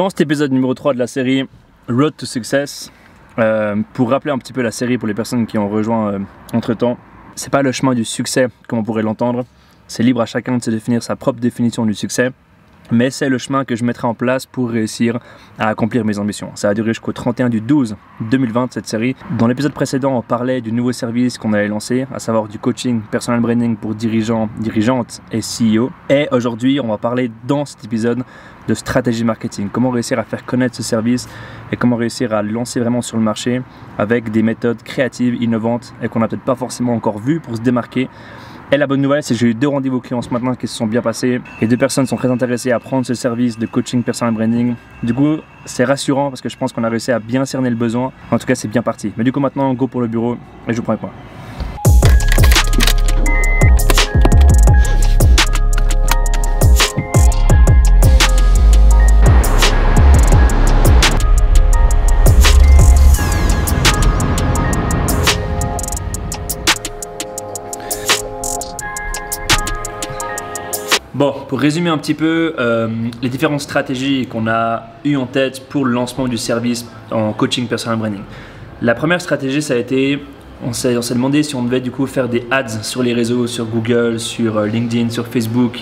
Dans cet épisode numéro 3 de la série Road to Success, euh, pour rappeler un petit peu la série pour les personnes qui ont rejoint euh, entre temps, c'est pas le chemin du succès comme on pourrait l'entendre, c'est libre à chacun de se définir sa propre définition du succès mais c'est le chemin que je mettrai en place pour réussir à accomplir mes ambitions. Ça a duré jusqu'au 31 du 12 2020 cette série. Dans l'épisode précédent, on parlait du nouveau service qu'on allait lancer, à savoir du coaching personal branding pour dirigeants, dirigeantes et CEO. Et aujourd'hui, on va parler dans cet épisode de stratégie marketing, comment réussir à faire connaître ce service et comment réussir à le lancer vraiment sur le marché avec des méthodes créatives, innovantes et qu'on n'a peut-être pas forcément encore vues pour se démarquer et la bonne nouvelle, c'est que j'ai eu deux rendez-vous clients ce matin qui se sont bien passés. Et deux personnes sont très intéressées à prendre ce service de coaching personal branding. Du coup, c'est rassurant parce que je pense qu'on a réussi à bien cerner le besoin. En tout cas, c'est bien parti. Mais du coup, maintenant, go pour le bureau et je vous prends avec moi. Bon, pour résumer un petit peu euh, les différentes stratégies qu'on a eues en tête pour le lancement du service en coaching personal branding. La première stratégie, ça a été, on s'est, demandé si on devait du coup faire des ads sur les réseaux, sur Google, sur euh, LinkedIn, sur Facebook.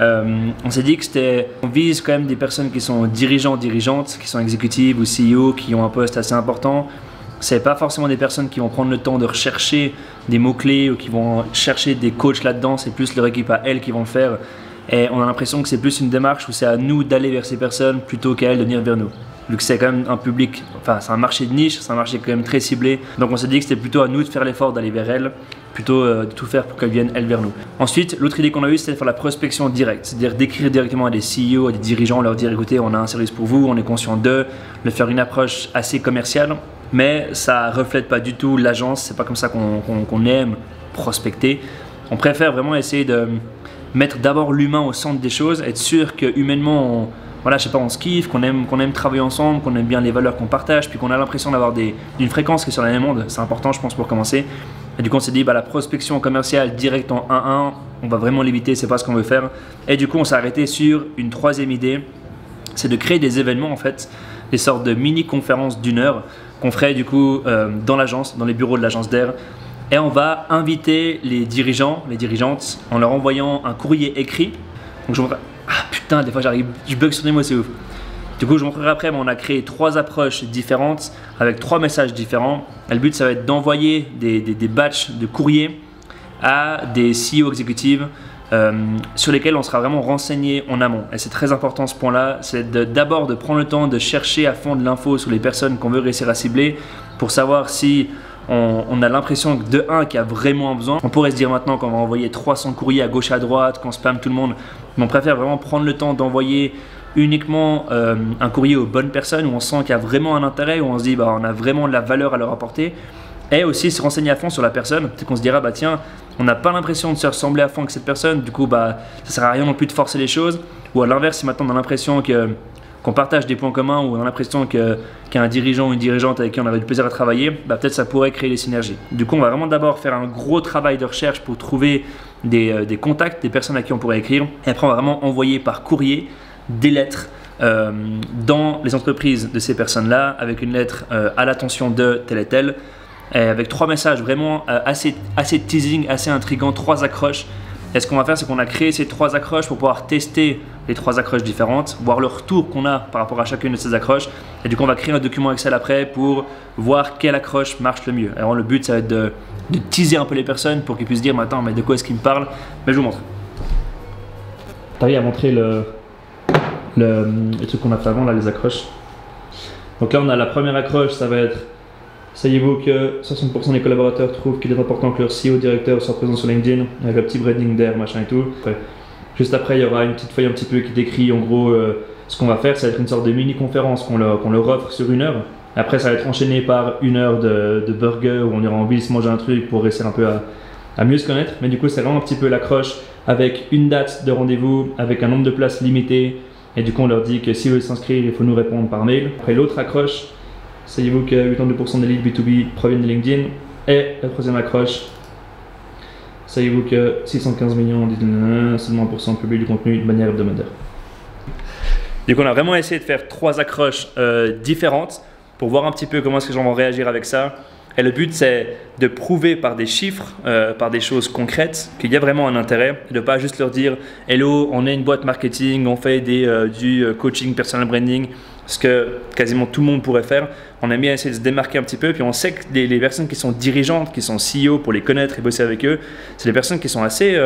Euh, on s'est dit que c'était, on vise quand même des personnes qui sont dirigeants, dirigeantes, qui sont exécutives ou CEO, qui ont un poste assez important. C'est pas forcément des personnes qui vont prendre le temps de rechercher des mots-clés ou qui vont chercher des coachs là-dedans, c'est plus leur équipe à elles qui vont le faire. Et on a l'impression que c'est plus une démarche où c'est à nous d'aller vers ces personnes plutôt qu'à elles de venir vers nous. Vu que c'est quand même un public, enfin c'est un marché de niche, c'est un marché quand même très ciblé. Donc on s'est dit que c'était plutôt à nous de faire l'effort d'aller vers elles, plutôt euh, de tout faire pour qu'elles viennent elles vers nous. Ensuite, l'autre idée qu'on a eue, c'était de faire la prospection directe, c'est-à-dire d'écrire directement à des CEO, à des dirigeants, leur dire écoutez, on a un service pour vous, on est conscient d'eux, de faire une approche assez commerciale, mais ça reflète pas du tout l'agence, c'est pas comme ça qu'on aime prospecter. On préfère vraiment essayer de mettre d'abord l'humain au centre des choses, être sûr que humainement, on, voilà, je sais pas, on se kiffe, qu'on aime, qu'on aime travailler ensemble, qu'on aime bien les valeurs qu'on partage, puis qu'on a l'impression d'avoir une fréquence qui est sur la même onde. C'est important, je pense, pour commencer. Et du coup, on s'est dit, bah, la prospection commerciale directe en 1-1, on va vraiment l'éviter, c'est pas ce qu'on veut faire. Et du coup, on s'est arrêté sur une troisième idée, c'est de créer des événements, en fait, des sortes de mini-conférences d'une heure qu'on ferait du coup euh, dans l'agence, dans les bureaux de l'agence d'air, et on va inviter les dirigeants, les dirigeantes, en leur envoyant un courrier écrit. Donc je montrerai... Ah putain, des fois j'arrive, je bug sur les mots, c'est ouf. Du coup, je montrerai après, mais on a créé trois approches différentes avec trois messages différents. Et le but, ça va être d'envoyer des, des, batchs de courriers à des CEO exécutives euh, sur lesquels on sera vraiment renseigné en amont. Et c'est très important ce point-là, c'est d'abord de, prendre le temps de chercher à fond de l'info sur les personnes qu'on veut réussir à cibler pour savoir si on, a l'impression de un, qu'il y a vraiment besoin. On pourrait se dire maintenant qu'on va envoyer 300 courriers à gauche à droite, qu'on spamme tout le monde. Mais on préfère vraiment prendre le temps d'envoyer uniquement euh, un courrier aux bonnes personnes où on sent qu'il y a vraiment un intérêt, où on se dit bah, on a vraiment de la valeur à leur apporter. Et aussi se renseigner à fond sur la personne. Peut-être qu'on se dira bah tiens, on n'a pas l'impression de se ressembler à fond avec cette personne, du coup bah ça sert à rien non plus de forcer les choses. Ou à l'inverse, si maintenant on a l'impression que qu'on partage des points communs ou on a l'impression qu'il y a un dirigeant ou une dirigeante avec qui on avait du plaisir à travailler, bah, peut-être ça pourrait créer des synergies. Du coup, on va vraiment d'abord faire un gros travail de recherche pour trouver des, euh, contacts, des personnes à qui on pourrait écrire. Et après, on va vraiment envoyer par courrier des lettres euh, dans les entreprises de ces personnes-là, avec une lettre euh, à l'attention de tel et tel, avec trois messages vraiment assez, assez teasing, assez intrigants, trois accroches et ce qu'on va faire, c'est qu'on a créé ces trois accroches pour pouvoir tester les trois accroches différentes, voir le retour qu'on a par rapport à chacune de ces accroches. Et du coup, on va créer un document Excel après pour voir quelle accroche marche le mieux. Alors, le but, ça va être de, teaser un peu les personnes pour qu'ils puissent dire maintenant, mais de quoi est-ce qu'ils me parlent? Mais je vous montre. T'arrives à montrer le, le, le truc qu'on a fait avant, là, les accroches. Donc là, on a la première accroche, ça va être Saviez-vous que 60% des collaborateurs trouvent qu'il est important que leur CEO directeur soit présent sur LinkedIn avec un petit branding d'air, machin et tout. juste après, il y aura une petite feuille un petit peu qui décrit en gros euh, ce qu'on va faire. Ça va être une sorte de mini-conférence qu'on leur, leur, offre sur une heure. Après, ça va être enchaîné par une heure de, de burger où on ira en ville se manger un truc pour essayer un peu à, à mieux se connaître. Mais du coup, c'est vraiment un petit peu l'accroche avec une date de rendez-vous, avec un nombre de places limité. Et du coup, on leur dit que s'ils veulent s'inscrire, il faut nous répondre par mail. Après, l'autre accroche, Savez-vous que 82% des leads B2B proviennent de LinkedIn. Et la troisième accroche, savez-vous que 615 millions seulement pour cent publient du contenu de manière hebdomadaire. Donc on a vraiment essayé de faire trois accroches euh, différentes pour voir un petit peu comment est-ce que les gens vont réagir avec ça. Et le but, c'est de prouver par des chiffres, euh, par des choses concrètes, qu'il y a vraiment un intérêt, de ne pas juste leur dire Hello, on est une boîte marketing, on fait euh, du coaching personal branding, ce que quasiment tout le monde pourrait faire. On aime bien essayer de se démarquer un petit peu, puis on sait que les, personnes qui sont dirigeantes, qui sont CEO pour les connaître et bosser avec eux, c'est des personnes qui sont assez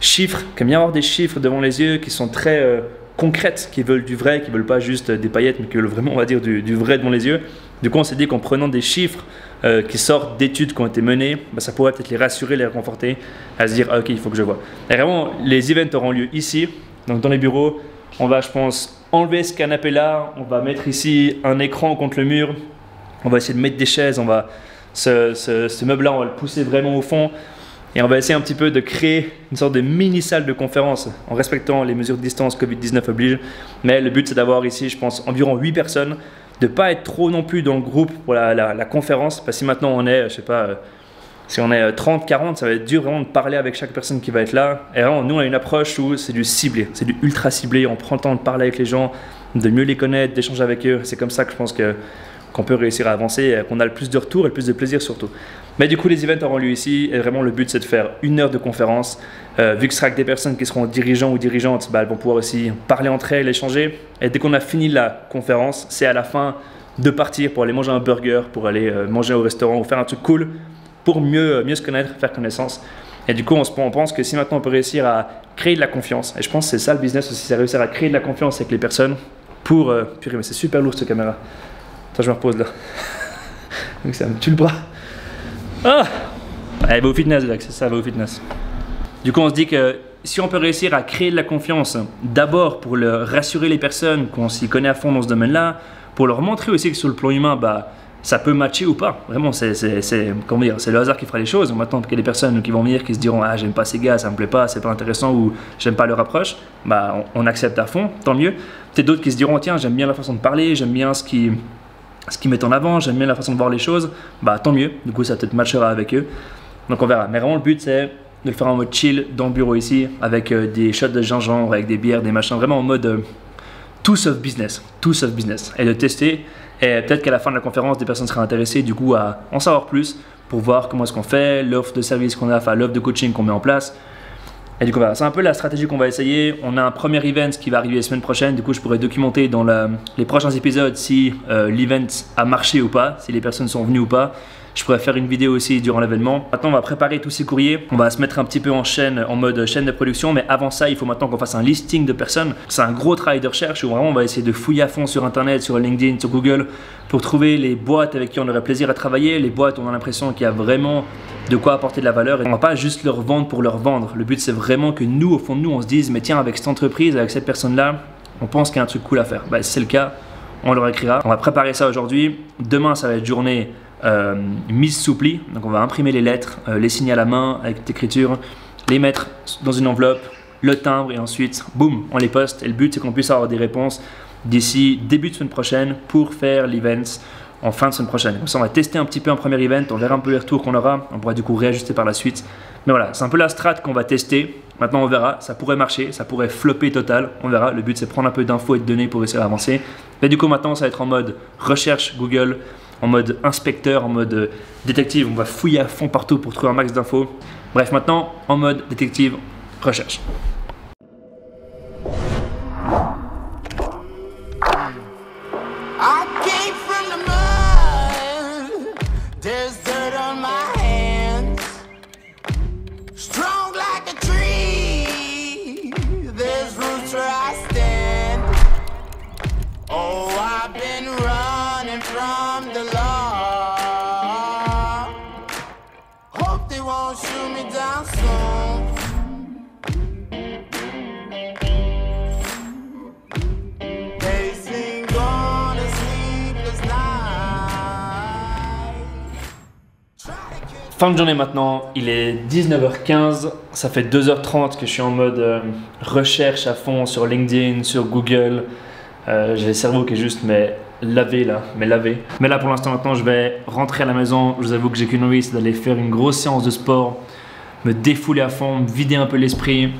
chiffres, qui aiment bien avoir des chiffres devant les yeux, qui sont très concrètes, qui veulent du vrai, qui veulent pas juste des paillettes, mais qui veulent vraiment, on va dire, du, vrai devant les yeux. Du coup, on s'est dit qu'en prenant des chiffres euh, qui sortent d'études qui ont été menées, bah, ça pourrait peut-être les rassurer, les réconforter, à se dire, ah, ok, il faut que je vois. Et vraiment, les events auront lieu ici, donc dans les bureaux. On va, je pense, enlever ce canapé-là, on va mettre ici un écran contre le mur, on va essayer de mettre des chaises, on va ce, ce meuble-là, on va le pousser vraiment au fond. Et on va essayer un petit peu de créer une sorte de mini salle de conférence en respectant les mesures de distance Covid-19 oblige. Mais le but c'est d'avoir ici, je pense, environ 8 personnes, de pas être trop non plus dans le groupe pour la, conférence. Parce que si maintenant on est, je sais pas, euh, si on est 30, euh, 40, ça va être dur vraiment de parler avec chaque personne qui va être là. Et vraiment, nous on a une approche où c'est du ciblé, c'est du ultra ciblé. On prend le temps de parler avec les gens, de mieux les connaître, d'échanger avec eux. C'est comme ça que je pense que qu'on peut réussir à avancer qu'on a le plus de retours et le plus de plaisir surtout. Mais du coup, les events auront lieu ici et vraiment le but c'est de faire une heure de conférence. Euh, vu que ce sera que des personnes qui seront dirigeants ou dirigeantes, bah, elles vont pouvoir aussi parler entre elles, échanger. Et dès qu'on a fini la conférence, c'est à la fin de partir pour aller manger un burger, pour aller euh, manger au restaurant ou faire un truc cool pour mieux, euh, mieux se connaître, faire connaissance. Et du coup, on, pense que si maintenant on peut réussir à créer de la confiance, et je pense que c'est ça le business aussi, c'est réussir à créer de la confiance avec les personnes pour. purée, mais c'est super lourd cette caméra. Attends, je me repose là. Donc ça me tue le bras. Ah Elle va au fitness, c'est ça, va au fitness. Du coup, on se dit que si on peut réussir à créer de la confiance, d'abord pour rassurer les personnes qu'on s'y connaît à fond dans ce domaine-là, pour leur montrer aussi que sur le plan humain, bah, ça peut matcher ou pas. Vraiment, c'est, le hasard qui fera les choses. Maintenant qu'il y a des personnes qui vont venir qui se diront Ah, j'aime pas ces gars, ça me plaît pas, c'est pas intéressant ou j'aime pas leur approche, bah, on, on accepte à fond, tant mieux. Peut-être d'autres qui se diront Tiens, j'aime bien la façon de parler, j'aime bien ce qui ce qu'ils mettent en avant, j'aime bien la façon de voir les choses, bah tant mieux, du coup ça peut-être matchera avec eux. Donc on verra. Mais vraiment le but c'est de le faire en mode chill dans le bureau ici, avec euh, des shots de gingembre, avec des bières, des machins, vraiment en mode euh, tout sauf business, tout sauf business. Et de tester, et peut-être qu'à la fin de la conférence, des personnes seraient intéressées du coup à en savoir plus pour voir comment est-ce qu'on fait, l'offre de service qu'on a, enfin l'offre de coaching qu'on met en place. Et du coup, voilà, c'est un peu la stratégie qu'on va essayer. On a un premier event qui va arriver la semaine prochaine. Du coup, je pourrais documenter dans les prochains épisodes si euh, l'event a marché ou pas, si les personnes sont venues ou pas. Je pourrais faire une vidéo aussi durant l'événement. Maintenant, on va préparer tous ces courriers. On va se mettre un petit peu en chaîne, en mode chaîne de production. Mais avant ça, il faut maintenant qu'on fasse un listing de personnes. C'est un gros travail de recherche où vraiment on va essayer de fouiller à fond sur Internet, sur LinkedIn, sur Google pour trouver les boîtes avec qui on aurait plaisir à travailler. Les boîtes, on a l'impression qu'il y a vraiment de quoi apporter de la valeur. Et on va pas juste leur vendre pour leur vendre. Le but, c'est vraiment que nous, au fond de nous, on se dise, mais tiens, avec cette entreprise, avec cette personne-là, on pense qu'il y a un truc cool à faire. Bah, si c'est le cas, on leur écrira. On va préparer ça aujourd'hui. Demain, ça va être journée euh, mise sous pli. Donc on va imprimer les lettres, euh, les signer à la main avec écriture, les mettre dans une enveloppe, le timbre et ensuite, boum, on les poste. Et le but, c'est qu'on puisse avoir des réponses d'ici début de semaine prochaine pour faire l'event en fin de semaine prochaine. Comme ça, on va tester un petit peu un premier event, on verra un peu les retours qu'on aura, on pourra du coup réajuster par la suite. Mais voilà, c'est un peu la strat qu'on va tester. Maintenant, on verra, ça pourrait marcher, ça pourrait flopper total, on verra. Le but, c'est prendre un peu d'infos et de données pour essayer d'avancer. Mais du coup, maintenant, ça va être en mode recherche Google, en mode inspecteur, en mode euh, détective. On va fouiller à fond partout pour trouver un max d'infos. Bref, maintenant, en mode détective, recherche. Fin de journée maintenant, il est 19h15, ça fait 2h30 que je suis en mode euh, recherche à fond sur LinkedIn, sur Google. Euh, j'ai le cerveau qui est juste mais lavé là, mais lavé. Mais là pour l'instant maintenant je vais rentrer à la maison, je vous avoue que j'ai qu'une envie, c'est d'aller faire une grosse séance de sport, me défouler à fond, me vider un peu l'esprit.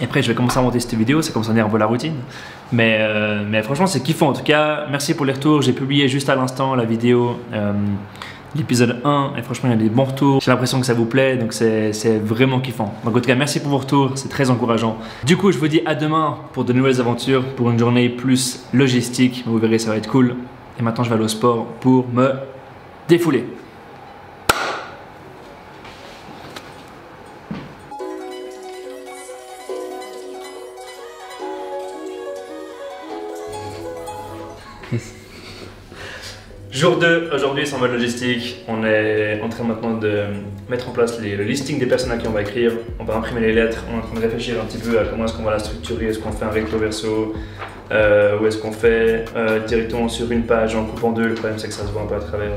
Et après, je vais commencer à monter cette vidéo, ça commence à devenir un peu la routine. Mais, euh, mais franchement, c'est kiffant. En tout cas, merci pour les retours. J'ai publié juste à l'instant la vidéo, l'épisode 1. Et franchement, il y a des bons retours. J'ai l'impression que ça vous plaît, donc c'est vraiment kiffant. Donc, en tout cas, merci pour vos retours. C'est très encourageant. Du coup, je vous dis à demain pour de nouvelles aventures, pour une journée plus logistique. Vous verrez, ça va être cool. Et maintenant, je vais aller au sport pour me défouler. Jour 2, aujourd'hui c'est en mode logistique. On est en train maintenant de mettre en place le listing des personnes à qui on va écrire. On va imprimer les lettres. On est en train de réfléchir un petit peu à comment est-ce qu'on va la structurer. Est-ce qu'on fait un recto verso euh, Ou est-ce qu'on fait euh, directement sur une page en coupant deux? Le problème c'est que ça se voit un peu à travers.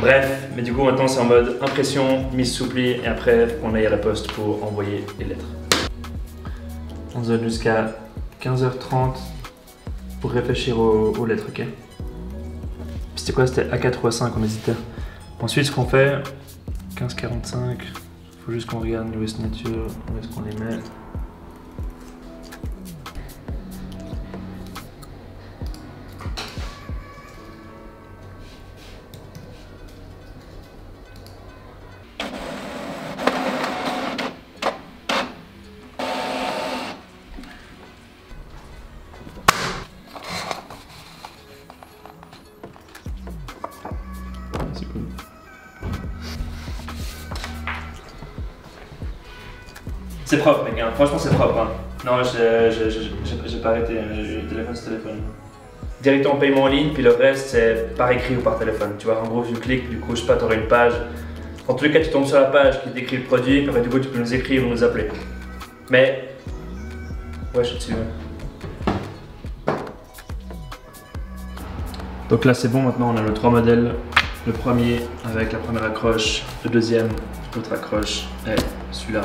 Bref, mais du coup maintenant c'est en mode impression, mise sous pli et après on aille à la poste pour envoyer les lettres. On se donne jusqu'à 15h30 pour réfléchir aux lettres, ok? C'était quoi C'était A4 ou A5, on hésitait. Ensuite, ce qu'on fait, 15,45, faut juste qu'on regarde niveau signature, où est-ce qu'on les met. Hein. Franchement, c'est propre. Hein. Non, j'ai pas arrêté. Hein. Le téléphone, c'est téléphone. Directement paiement en ligne, puis le reste, c'est par écrit ou par téléphone. Tu vois, en gros, tu cliques, du coup, je sais pas, t'auras une page. En tous les cas, tu tombes sur la page qui décrit le produit, puis du coup, tu peux nous écrire ou nous appeler. Mais. Ouais, je suis dessus, Donc là, c'est bon, maintenant, on a le trois modèles. Le premier avec la première accroche, le deuxième, l'autre accroche, et celui-là.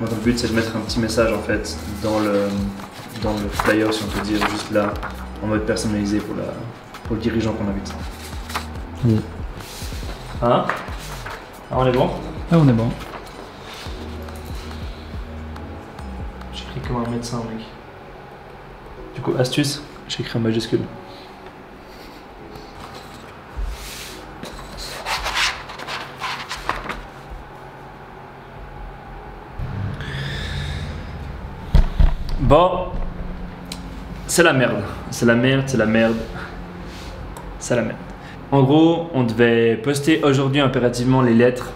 Moi, le but, c'est de mettre un petit message en fait dans le, dans le flyer, si on peut dire, juste là, en mode personnalisé pour, la, pour le dirigeant qu'on invite. Oui. Hein? Ah, on est bon? Ah, on est bon. J'écris comme un médecin, mec. Du coup, astuce, j'écris en majuscule. Bon, c'est la merde. C'est la merde, c'est la merde. C'est la merde. En gros, on devait poster aujourd'hui impérativement les lettres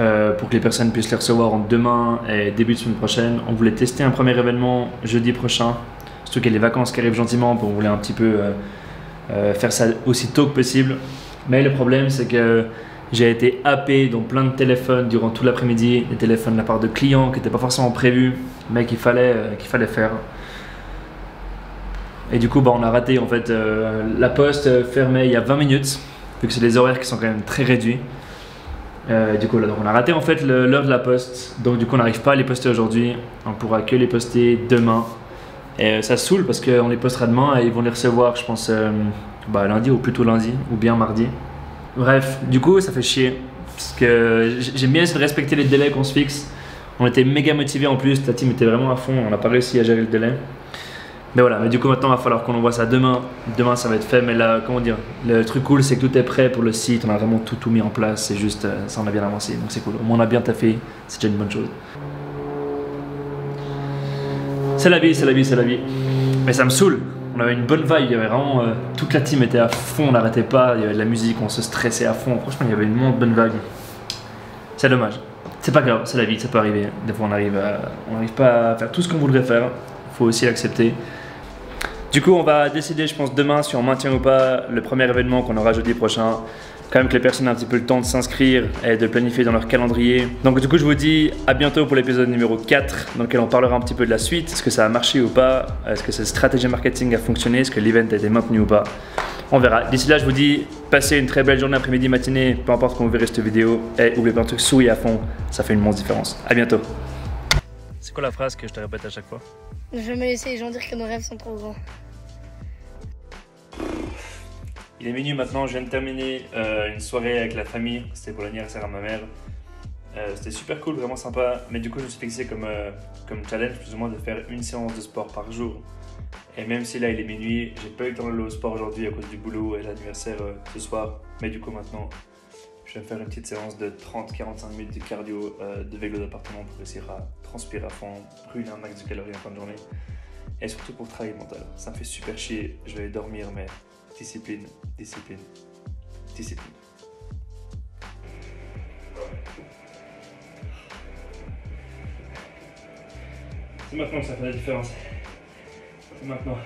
euh, pour que les personnes puissent les recevoir en demain et début de semaine prochaine. On voulait tester un premier événement jeudi prochain, surtout qu'il y a les vacances qui arrivent gentiment, pour on voulait un petit peu euh, euh, faire ça aussi tôt que possible. Mais le problème, c'est que j'ai été happé dans plein de téléphones durant tout l'après-midi, des téléphones de la part de clients qui n'étaient pas forcément prévus, mais qu'il fallait, euh, qu'il fallait faire. Et du coup, bah, on a raté en fait. Euh, la poste fermait il y a 20 minutes, vu que c'est des horaires qui sont quand même très réduits. Euh, du coup, là, donc on a raté en fait l'heure de la poste, donc du coup, on n'arrive pas à les poster aujourd'hui. On pourra que les poster demain. Et ça saoule parce qu'on les postera demain et ils vont les recevoir, je pense, bah, lundi ou plutôt lundi ou bien mardi. Bref, du coup, ça fait chier. Parce que j'aime bien essayer de respecter les délais qu'on se fixe. On était méga motivés en plus, ta team était vraiment à fond, on n'a pas réussi à gérer le délai. Mais voilà, mais du coup maintenant il va falloir qu'on envoie ça demain. Demain ça va être fait, mais là, comment dire, le truc cool c'est que tout est prêt pour le site, on a vraiment tout, tout mis en place, c'est juste, euh, ça on a bien avancé, donc c'est cool. Au moins on a bien taffé, c'est déjà une bonne chose. C'est la vie, c'est la vie, c'est la vie. Mais ça me saoule, on avait une bonne vibe, il y avait vraiment. Euh, toute la team était à fond, on n'arrêtait pas, il y avait de la musique, on se stressait à fond. Franchement, il y avait une bonne vibe. C'est dommage. C'est pas grave, c'est la vie, ça peut arriver. Des fois, on arrive, on n'arrive pas à faire tout ce qu'on voudrait faire. Il faut aussi l'accepter. Du coup, on va décider, je pense, demain si on maintient ou pas le premier événement qu'on aura jeudi prochain quand même que les personnes aient un petit peu le temps de s'inscrire et de planifier dans leur calendrier. Donc du coup je vous dis à bientôt pour l'épisode numéro 4 dans lequel on parlera un petit peu de la suite. Est-ce que ça a marché ou pas? Est-ce que cette stratégie marketing a fonctionné? Est-ce que l'event a été maintenu ou pas? On verra. D'ici là je vous dis passez une très belle journée après-midi, matinée, peu importe quand vous verrez cette vidéo. Et n'oubliez pas un truc, souriez à fond, ça fait une immense différence. À bientôt. Quoi la phrase que je te répète à chaque fois? Ne jamais laisser les gens dire que nos rêves sont trop grands. Il est minuit maintenant, je viens de terminer euh, une soirée avec la famille, c'était pour l'anniversaire à ma mère. Euh, Euh, C'était super cool, vraiment sympa. Mais du coup, je me suis fixé comme, euh, comme challenge plus ou moins de faire une séance de sport par jour. Et même si là il est minuit, j'ai pas eu le temps d'aller au sport aujourd'hui à cause du boulot et l'anniversaire euh, ce soir. Mais du coup, maintenant, je vais faire une petite séance de 30-45 minutes de cardio euh, de vélo d'appartement pour réussir à transpirer à fond, brûler un max de calories en fin de journée. Et surtout pour travailler mental. Ça me fait super chier, je vais aller dormir, mais discipline, discipline, discipline. C'est maintenant que ça fait la différence. C'est maintenant.